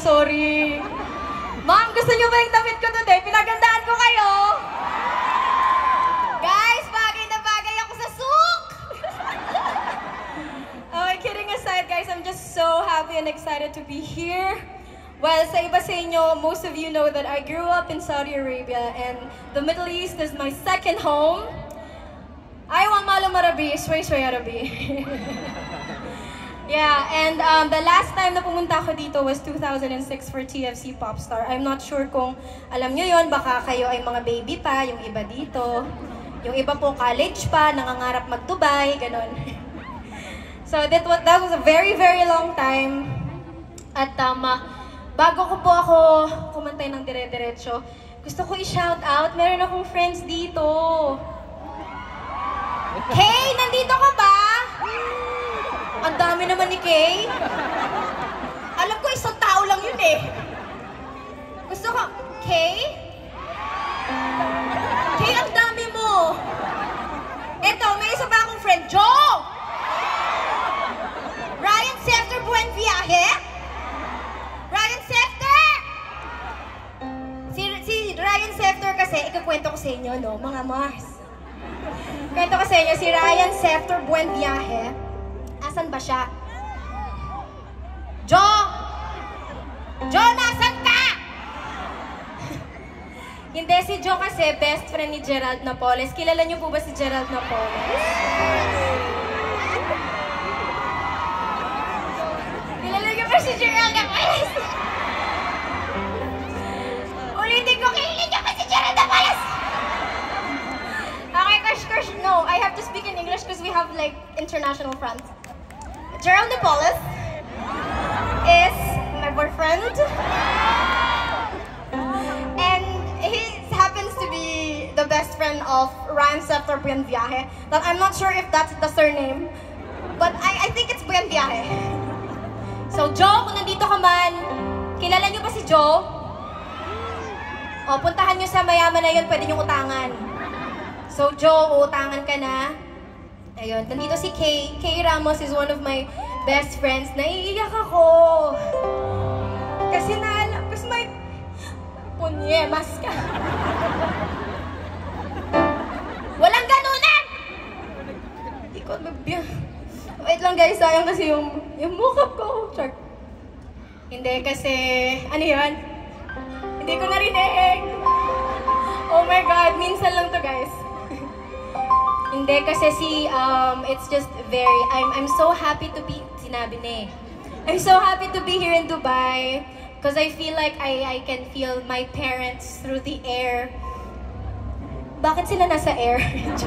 Sorry. Ma'am, gusto niyo ba yung damit ko today? Pinagandaan ko kayo. Guys, bagay na bagay ako sa souk! okay, kidding aside, guys, I'm just so happy and excited to be here. Well, sa iba sa inyo, most of you know that I grew up in Saudi Arabia and the Middle East is my second home. I want malam Arabi, sway sway Arabi. Yeah, and um, the last time na pumunta ako dito was 2006 for TFC Popstar. I'm not sure kung alam nyo yon baka kayo ay mga baby pa, yung iba dito. Yung iba po college pa, nangangarap mag-Dubai, ganon. so that was, that was a very, very long time. At um, uh, bago ko po ako kumantay ng dire-diretso, gusto ko i-shout out, meron akong friends dito. Kay, nandito ka ba? Ang dami naman ni Kay. Alam ko isang tao lang yun eh. Gusto ko, Kay? Kay, ang dami mo. Eto, may isa pa akong friend, Joe! Ryan Sefter Buen Viaje? Ryan Sefter! Si, si Ryan Sefter kasi, ikakwento ko sa inyo, no, mga Mars. Kwento ko sa inyo, si Ryan Sefter Buen Viaje, asan ba siya? Jo! Jo, nasan ka? Hindi, si Jo kasi best friend ni Gerald Napoles. Kilala niyo po ba si Gerald Napoles? Kilala niyo ba si Gerald Napoles? Ulitin ko, kilala niyo ba si Gerald Napoles? Okay, crush, crush, no. I have to speak in English because we have like international friends. Gerald Napoles is my boyfriend. And he happens to be the best friend of Ryan Sefter Buen Viaje. But I'm not sure if that's the surname. But I, I think it's Buen Viaje. So, Joe, kung nandito ka man, kilala niyo ba si Joe? O, puntahan niyo sa mayaman na yun, pwede niyong utangan. So, Joe, utangan ka na. Ayun, nandito si Kay. Kay Ramos is one of my best friends. Naiiyak ako. Kasi naalam, kasi may punye, mas ka. Walang ganunan! Hindi ko magbiya. Wait lang guys, sayang kasi yung, yung mukha ko. Char. Hindi kasi, ano yun? Hindi ko narinig. Oh my God, minsan lang to guys. Hindi kasi si um it's just very I'm I'm so happy to be sinabi ni. I'm so happy to be here in Dubai because I feel like I I can feel my parents through the air. Bakit sila nasa air?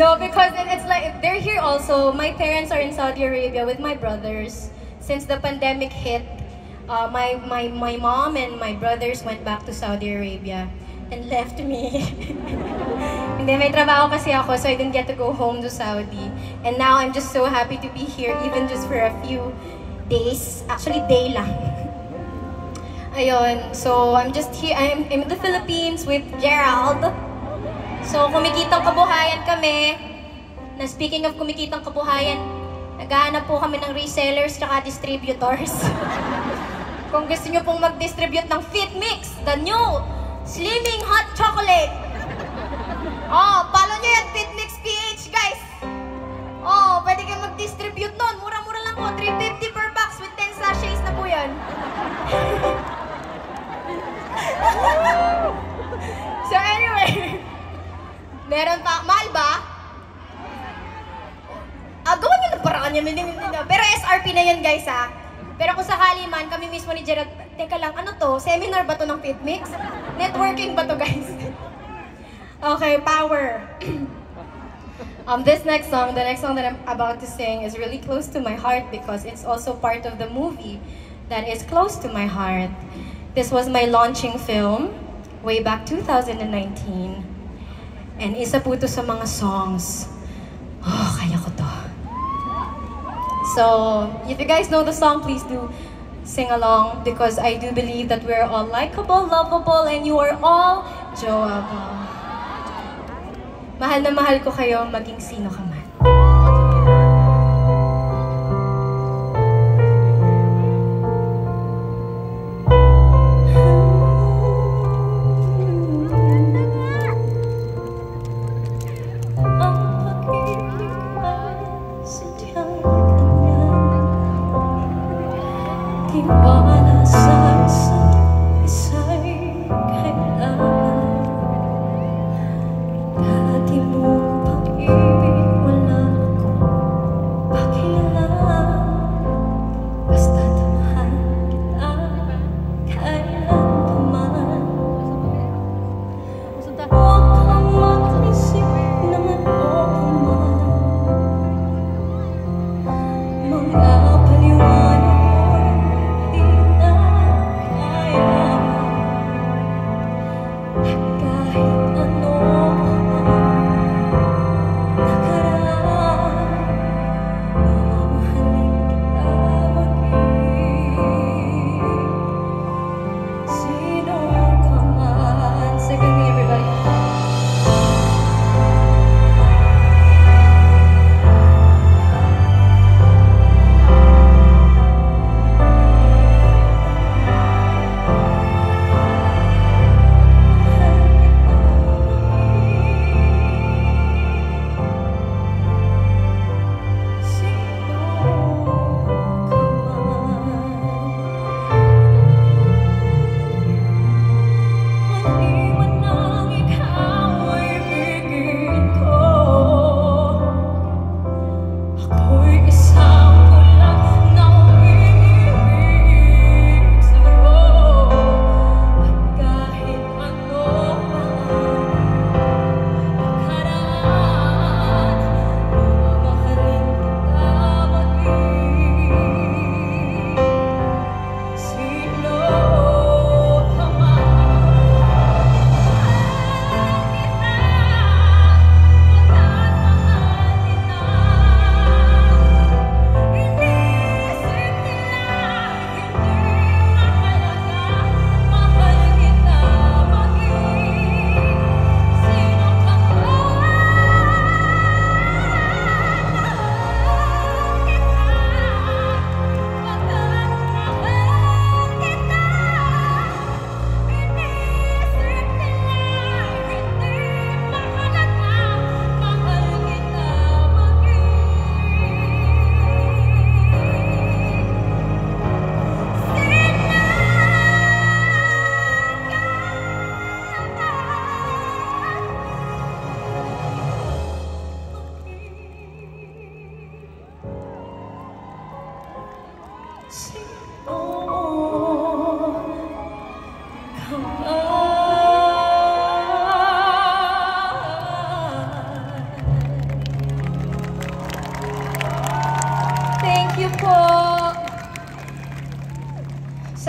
no, because it- it's like they're here also. My parents are in Saudi Arabia with my brothers. Since the pandemic hit, uh, my, my, my mom and my brothers went back to Saudi Arabia and left me. Hindi, may trabaho kasi ako, so I didn't get to go home to Saudi. And now I'm just so happy to be here, even just for a few days. Actually, day lang. Ayun, so I'm just here, I'm, I'm in the Philippines with Gerald. So, kumikitang kabuhayan kami. Na speaking of kumikitang kabuhayan, naghahanap po kami ng resellers tsaka distributors. Kung gusto nyo pong mag-distribute ng Fit Mix, the new Slimming Hot Chocolate. Oh, follow nyo yan, Fit Mix PH, guys. Oh, pwede kayo mag-distribute nun. Mura-mura lang po, 350 per box with 10 sachets na po yan. so anyway, meron pa, mahal ba? Ah, gawin nyo ng paraan niya. Pero SRP na yun, guys, ha? Pero kung sakali man, kami mismo ni Gerald, teka lang, ano to? Seminar ba to ng FitMix? Networking ba to, guys? Okay, power. um, this next song, the next song that I'm about to sing is really close to my heart because it's also part of the movie that is close to my heart. This was my launching film way back 2019. And isa po sa mga songs. Oh, kaya ko to. So, if you guys know the song, please do sing along because I do believe that we're all likable, lovable, and you are all joable. Mahal na mahal ko kayo maging sino ka man.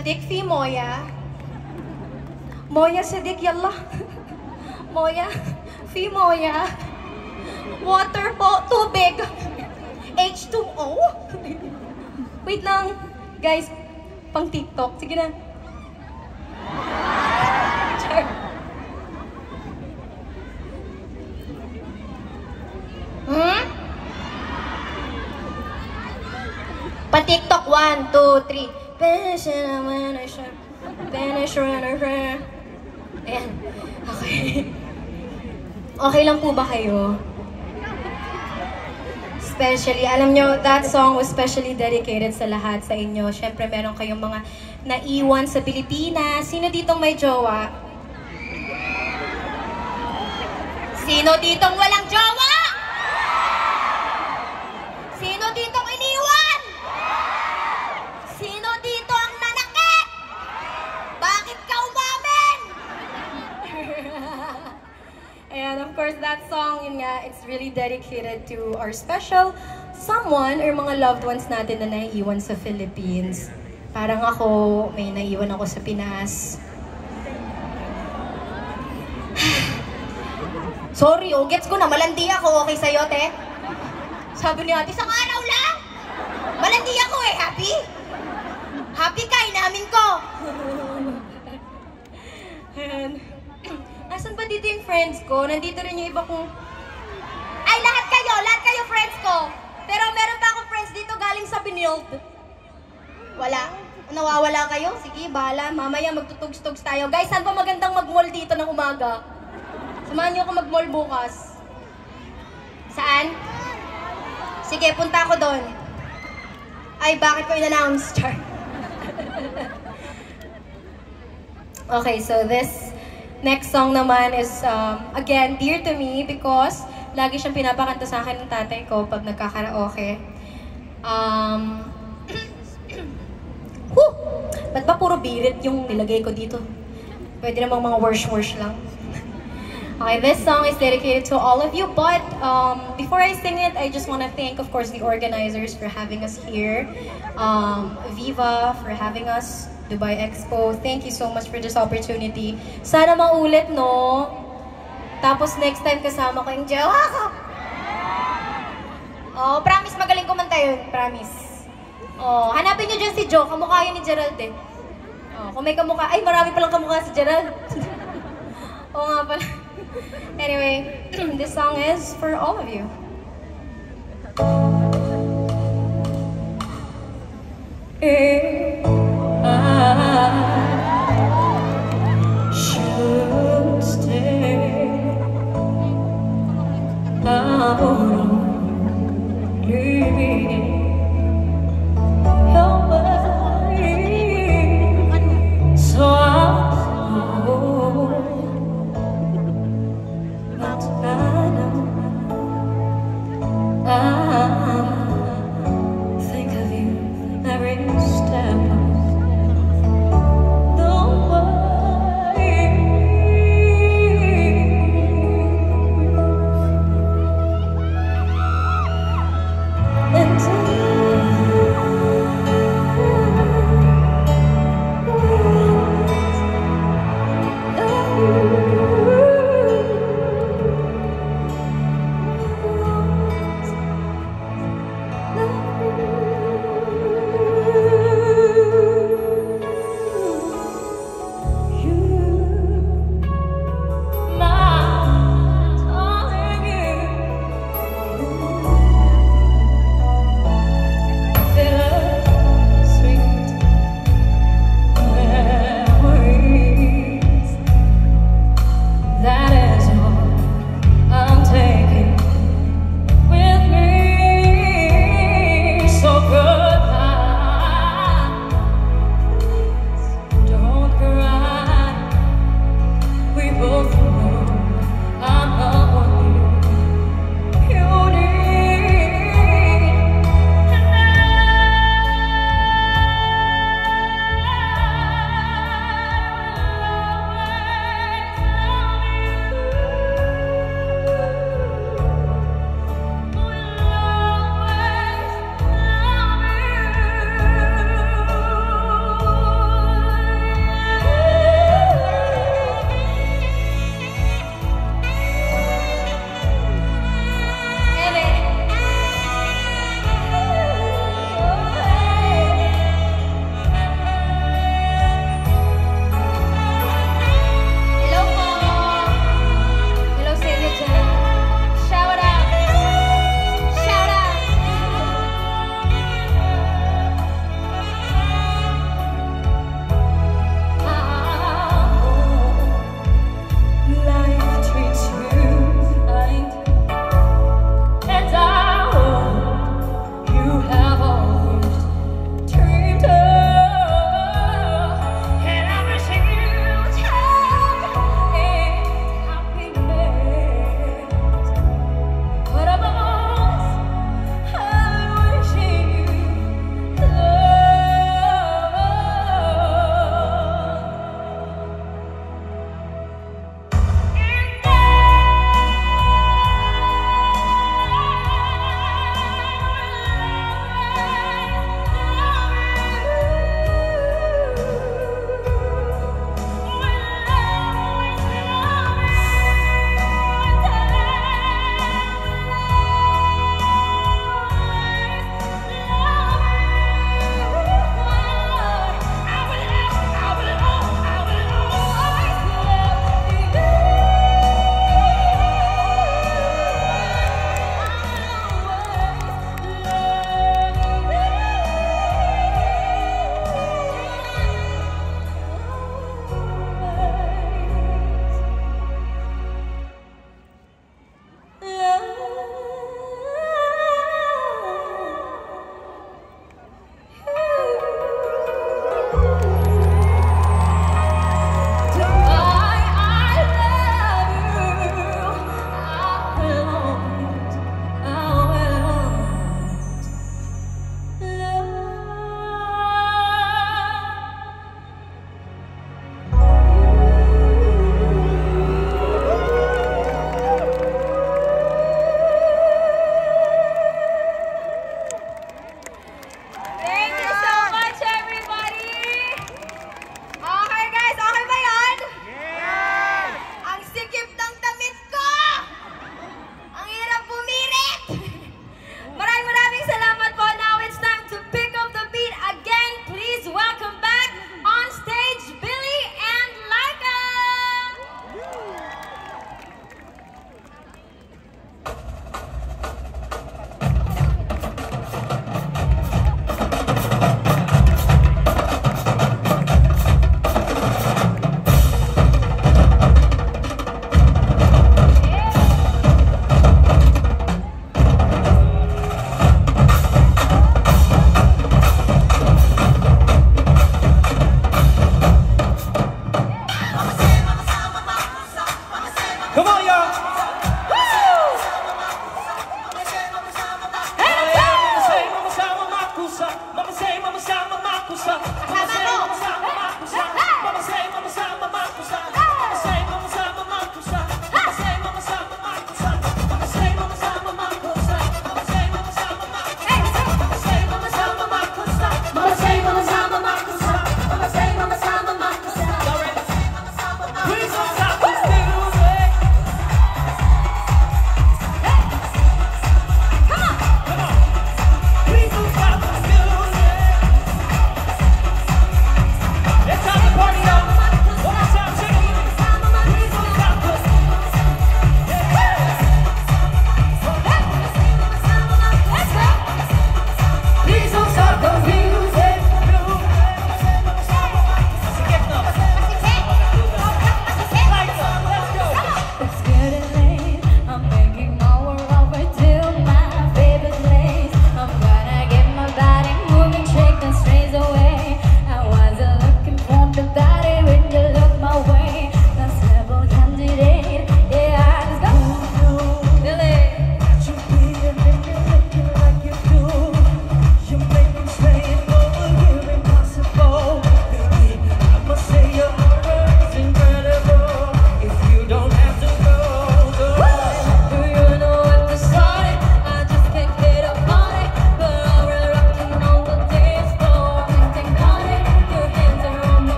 Sadik Fi Moya. Moya Sadik, yalla. Moya. Fi Moya. Water po, tubig. H2O. Wait lang. Guys, pang TikTok. Sige na. Char. Hmm? Pa-TikTok, one, two, three. Runner, runner. Ayan. Okay. Okay lang po ba kayo? Especially, alam nyo, that song was specially dedicated sa lahat sa inyo. Siyempre, meron kayong mga naiwan sa Pilipinas. Sino ditong may jowa? Sino ditong walang jowa? That song, yun nga, it's really dedicated to our special someone or mga loved ones natin na naiiwan sa Philippines. Parang ako, may naiwan ako sa Pinas. Sorry, oh, gets ko na, malandi ako. Okay sa'yo, te? Sabi ni ate, isang araw lang! Malandi ako eh, happy? Happy ka, inamin ko! Ayan. Asan ba dito yung friends ko? Nandito rin yung iba kong ako. Pero meron pa akong friends dito galing sa Binild. Wala. Nawawala kayo? Sige, bahala. Mamaya magtutugs-tugs tayo. Guys, saan ba magandang mag-mall dito ng umaga? Samahan niyo ako mag-mall bukas. Saan? Sige, punta ako doon. Ay, bakit ko in-announce, Char? okay, so this next song naman is, um, again, dear to me because lagi siyang pinapakanta sa akin ng tatay ko pag nagkakaraoke. Um, Whew! Ba't ba puro birit yung nilagay ko dito? Pwede namang mga worsh-worsh lang. Okay, this song is dedicated to all of you, but um, before I sing it, I just want to thank, of course, the organizers for having us here. Um, Viva for having us, Dubai Expo. Thank you so much for this opportunity. Sana maulit, no? Tapos next time kasama ko yung jowa ko. Oh, promise magaling kumanta yun. Promise. Oh, hanapin niyo dyan si Joe. Kamukha yun ni Gerald eh. Oh, kung may kamukha, ay marami palang kamukha si Gerald. Oo nga pala. anyway, this song is for all of you. If